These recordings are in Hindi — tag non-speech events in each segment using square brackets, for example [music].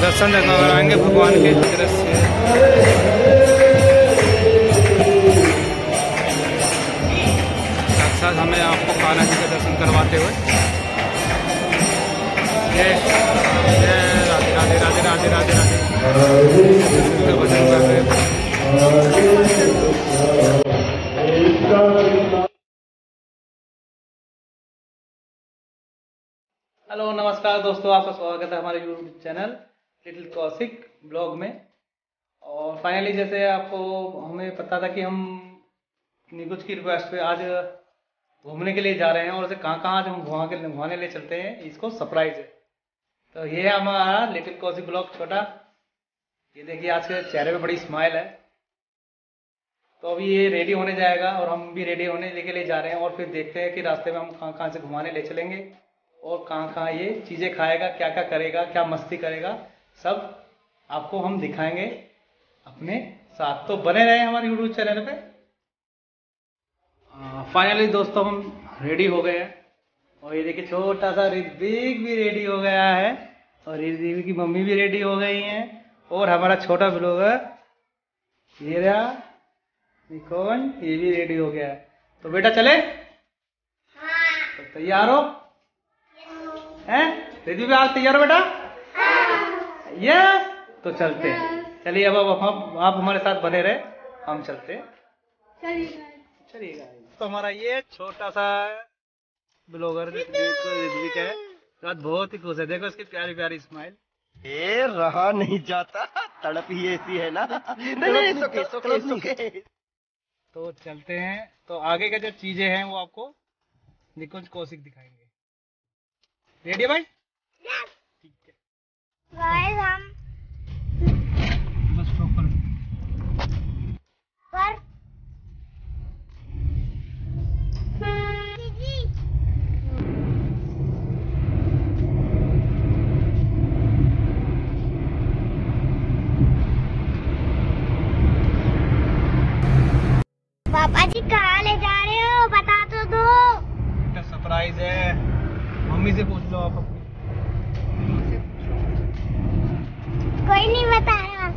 दर्शन कराएँगे भगवान के दृश्य। साक्षात हमें आपको कान्हा जी के दर्शन करवाते हुए। राधे राधे राधे राधे राधे राधे। हेलो, नमस्कार दोस्तों, आपका स्वागत है हमारे YouTube channel. Little Kaushik blog में। और फाइनली जैसे आपको हमें पता था कि हम निकुंज की रिक्वेस्ट पे आज घूमने के लिए जा रहे हैं और उसे कहाँ कहाँ आज हम घुमा के घुमाने ले चलते हैं, इसको सरप्राइज़ है। तो ये है हमारा लिटिल कौशिक ब्लॉग छोटा। ये देखिए, आज के चेहरे पे बड़ी स्माइल है। तो अभी ये रेडी होने जाएगा और हम भी रेडी होने के लिए जा रहे हैं और फिर देखते हैं कि रास्ते में हम कहाँ कहाँ से घुमाने ले चलेंगे और कहाँ कहाँ ये चीज़ें खाएगा क्या क्या करेगा, क्या मस्ती करेगा। सब आपको हम दिखाएँगे अपने साथ। तो बने रहे हमारे यूट्यूब चैनल पे। फाइनली दोस्तों हम रेडी हो गए हैं। और ये देखिए छोटा सा ऋद्विक भी रेडी हो गया है। और ऋद्विक की मम्मी भी रेडी हो गई हैं। और हमारा छोटा ब्लॉगर ये रहा निकोन ये भी रेडी हो गया है। तो बेटा चले? तो तैयार हो? हैं? भी आज तैयार हो बेटा? यस तो चलते हैं। चलिए अब अब हम आप हमारे साथ बने रहे। हम चलते हैं। चलिएगा तो हमारा ये छोटा सा ब्लॉगर है बहुत ही खुश है। देखो इसकी प्यारी प्यारी स्माइल ए रहा नहीं जाता। तड़प ही ऐसी है ना। [laughs] नहीं नहीं सुके सुके सुके तो चलते हैं। तो आगे का जो चीज़ें हैं वो आपको निकुंज कौशिक दिखाएँगे। रेडी है भाई? गाइस हम बस स्टॉप कर पर दीदी पापा जी कहाँ ले जा रहे हो बता तो दो बेटा सरप्राइज़ है मम्मी से पूछ लो आप अपनी कोई नहीं बताया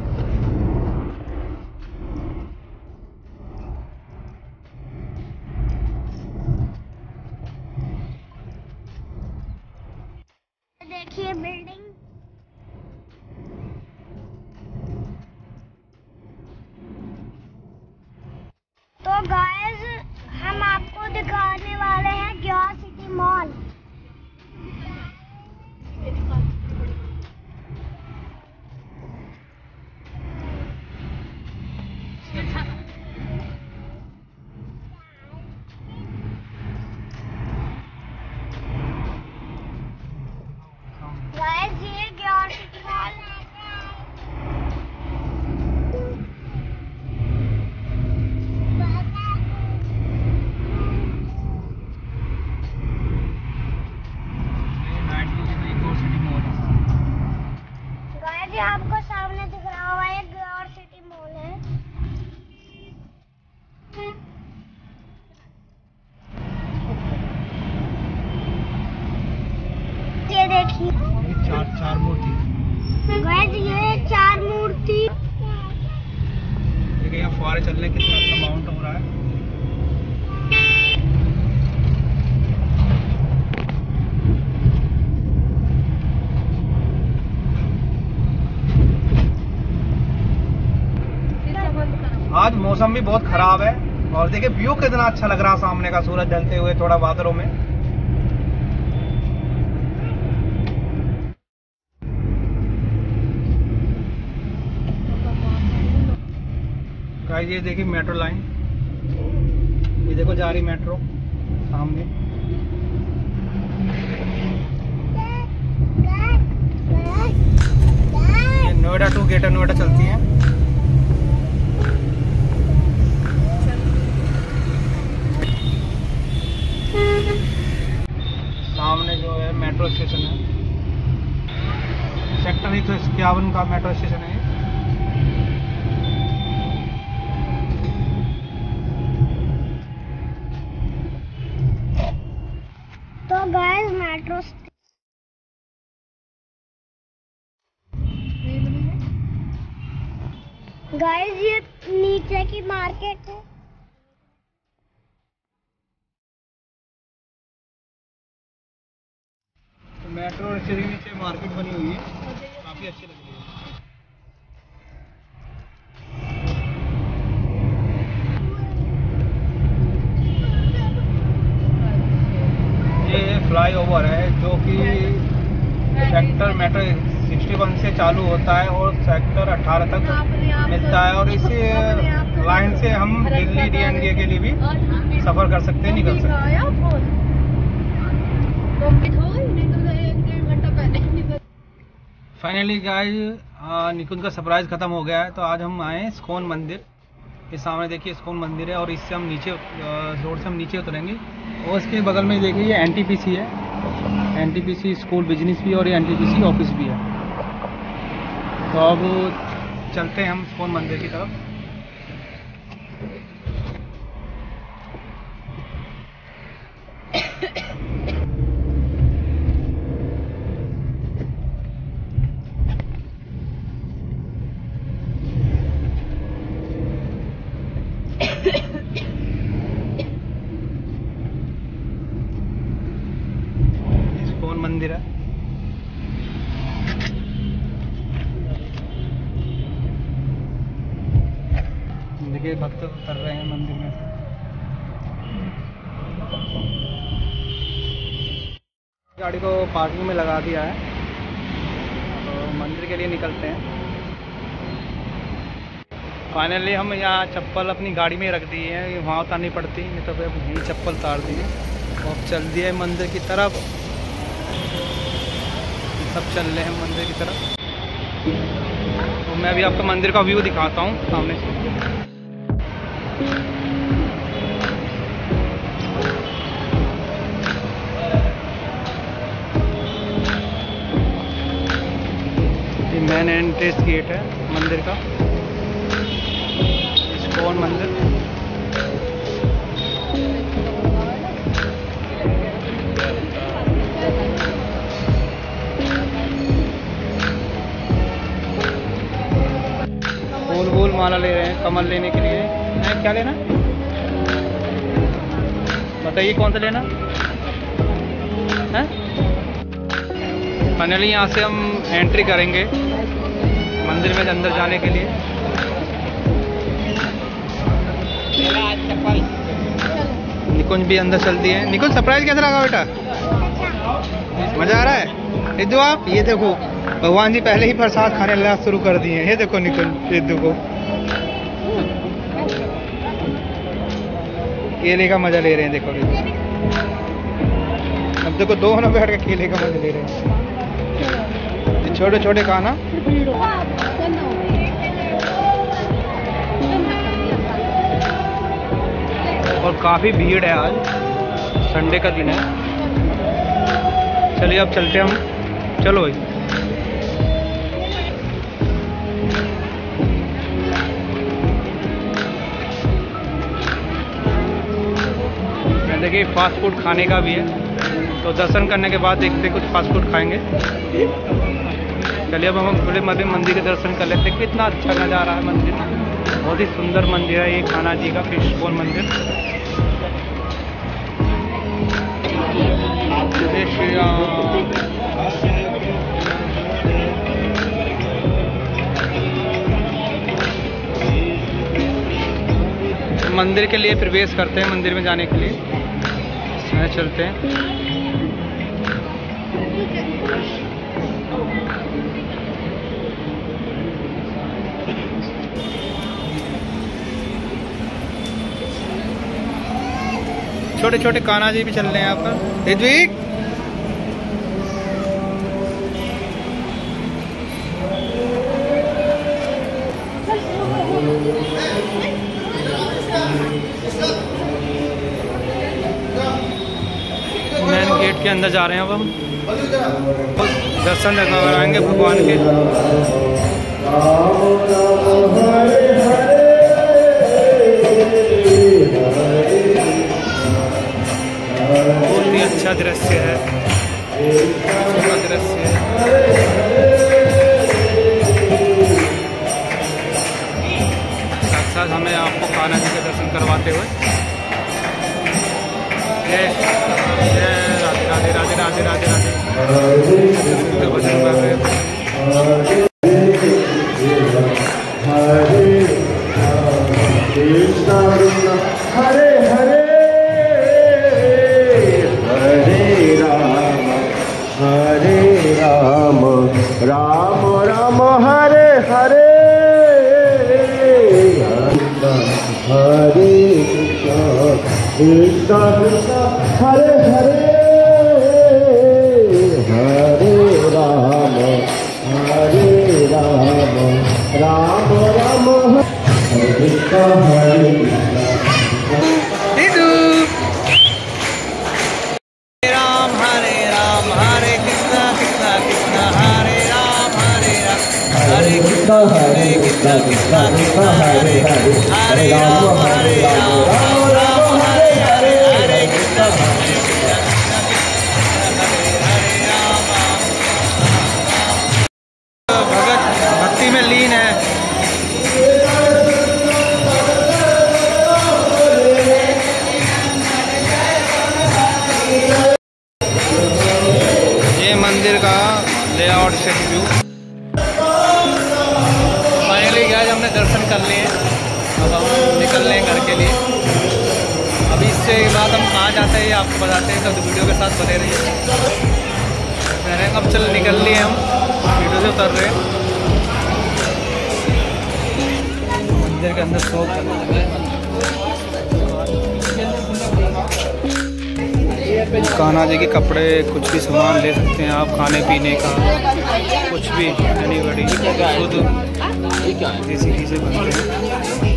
देखिए बिल्डिंग तो गाइस हम आपको दिखाने वाले हैं ग्यास सिटी मॉल गाइस ये ग्यास सिटी मॉल गाइस ये आपको सामने दिख रहा होगा ये ग्यास सिटी मॉल है ये चार चार मूर्ति ये चार मूर्ति देखिए यहाँ फुहारे चलने कितना अच्छा माउंट हो रहा है आज मौसम भी बहुत खराब है और देखिए व्यू कितना अच्छा लग रहा है सामने का, सूरज ढलते हुए थोड़ा बादलों में। गाइस ये देखिए मेट्रो लाइन ये देखो, जा रही मेट्रो सामने। नोएडा टू ग्रेटर नोएडा चलती है। सामने जो है मेट्रो स्टेशन है। सेक्टर एक सौ इक्यावन का मेट्रो स्टेशन है Why is metro गाइस ये नीचे की मार्केट है। तो मेट्रो और नीचे मार्केट बनी हुई है। काफ़ी अच्छी लगी। ये फ्लाई ओवर है, जो कि सेक्टर मेट्रो 61 से चालू होता है और सेक्टर 18 तक मिलता है और इस लाइन से हम दिल्ली डीएनडीए के लिए भी सफ़र कर सकते हैं निकल सकते। फाइनली गाइस निकुंज का सरप्राइज़ खत्म हो गया है तो आज हम आए स्कोन मंदिर। के सामने देखिए स्कोन मंदिर है और इससे हम नीचे रोड से हम नीचे उतरेंगे। और इसके बगल में देखिए, ये एनटीपीसी है। एनटीपीसी स्कूल बिज़नेस भी है और ये एनटीपीसी ऑफ़िस भी है। तो अब चलते हैं हम स्कोन मंदिर की तरफ़ स्कोन मंदिर है देखिए भक्त उतर रहे हैं मंदिर में से गाड़ी को पार्किंग में लगा दिया है। तो मंदिर के लिए निकलते हैं। फाइनली हम यहाँ चप्पल अपनी गाड़ी में रख दी है। वहाँ उतारनी पड़ती नहीं तो फिर यहीं चप्पल उतार दी है और चल दिया है मंदिर की तरफ़। सब चल रहे हैं मंदिर की तरफ़। तो मैं अभी आपको मंदिर का व्यू दिखाता हूँ सामने से। एंट्रेंस गेट है, मंदिर का। इस्कॉन मंदिर? फूल फूल माला ले रहे हैं, कमल लेने के लिए। हैं, क्या लेना? बताइए कौन सा लेना? है? फाइनली यहाँ से हम एंट्री करेंगे। मंदिर में अंदर जाने के लिए। निकुंज भी अंदर चलती है। निकुंज सरप्राइज़ कैसा लगा बेटा? मज़ा आ रहा है? रिद्धू, आप? ये देखो, भगवान जी पहले ही प्रसाद खाने लगा शुरू कर दिए हैं। ये देखो निकुंज, रिद्धू को। केले का मज़ा ले रहे हैं, देखो अब देखो दोनों बैठ के केले का मज़ा ले रहे हैं। छोटे छोटे खाना। और काफ़ी भीड़ है आज। संडे का दिन है। चलिए अब चलते हम। चलो भाई। देखिए फास्ट फ़ूड खाने का भी है। तो दर्शन करने के बाद देखते कुछ फास्ट फ़ूड खाएँगे। चलिए अब हम थोड़े मध्य मंदिर के दर्शन कर लेते हैं। कितना अच्छा नज़ारा है मंदिर। बहुत ही सुंदर मंदिर है ये खाना जी का मंदिर। जय श्री राम। मंदिर के लिए प्रवेश करते हैं, मंदिर में जाने के लिए। चलते हैं। छोटे छोटे कान्हा जी भी चल रहे हैं पर। ऋत्विक? मेन गेट के अंदर जा रहे हैं अब हम। दर्शन कराएँगे भगवान के। बहुत ही अच्छा दृश्य है अच्छा दृश्य है करवाते हुए। जय जय राधे राधे राधे राधे राधे राधे। हरे हरे हरे से व्यू फाइनली गया हमने दर्शन कर लिए। अब हम निकल रहे हैं घर के लिए। अभी इससे बाद हम कहाँ जाते हैं आपको बताते हैं। तो वीडियो के साथ बने रहिए। अब चल निकल लिए हम। वीडियो से उतर रहे हैं। मंदिर के अंदर शॉप करने लगे। जी के कपड़े, कुछ भी सामान ले सकते हैं आप, खाने, पीने का, कुछ भी एनी बड़ी शुद्ध देसी घी से बनते हैं।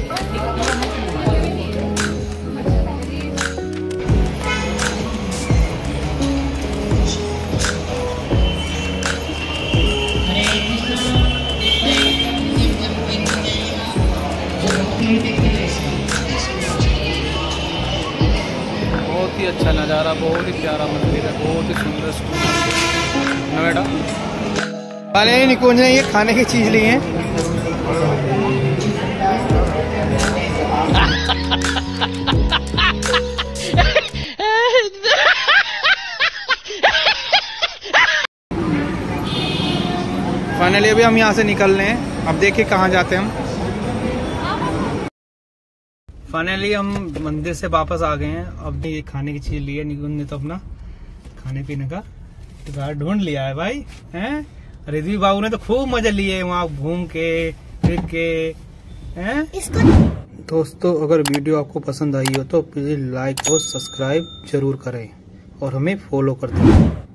बहुत ही अच्छा नज़ारा, बहुत ही प्यारा मंदिर है, बहुत ही सुंदर सुंदर नोएडा वाले निकुंज ने ये खाने की चीज़ ली है। फाइनली [laughs] अभी हम यहाँ से निकल रहे हैं। अब देखिए कहाँ जाते हैं हम। फाइनली हम मंदिर से वापस आ गए हैं। अब ये खाने की चीज़ ली है निकुंज ने तो अपना खाने पीने का। जुगाड़ ढूंढ लिया है भाई हैं? रिद्वी बाबू ने तो खूब मज़े लिए वहाँ घूम के फिर के हैं? दोस्तों अगर वीडियो आपको पसंद आई हो तो प्लीज़ लाइक और सब्सक्राइब ज़रूर करें और हमें फॉलो कर दें